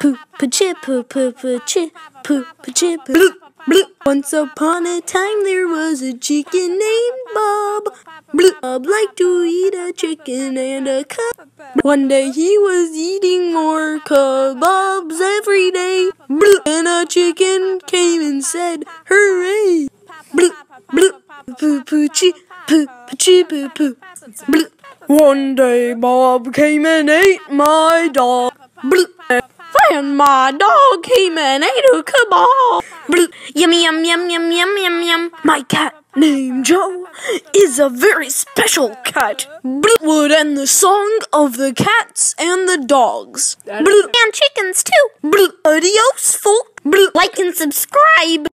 poo poo chip poo poo poo chip poo poo chip poo. Bloop. Once upon a time there was a chicken named Bob. Bloop. Bob liked to eat a chicken and a cup. One day he was eating more kebabs every day. Bloop. And a chicken came and said, Hooray! Bloop. Bloop. Poo poo chi poo poo chi poo poo. Bloop. One day Bob came and ate my dog. Bloop. Then my dog came and ate a kebab. Yummy yum yum yum yum yum yum. My cat named Joe is a very special cat. Would end the song of the cats and the dogs. Bloop. And chickens too. Bloop. Adios, folk. Like and subscribe.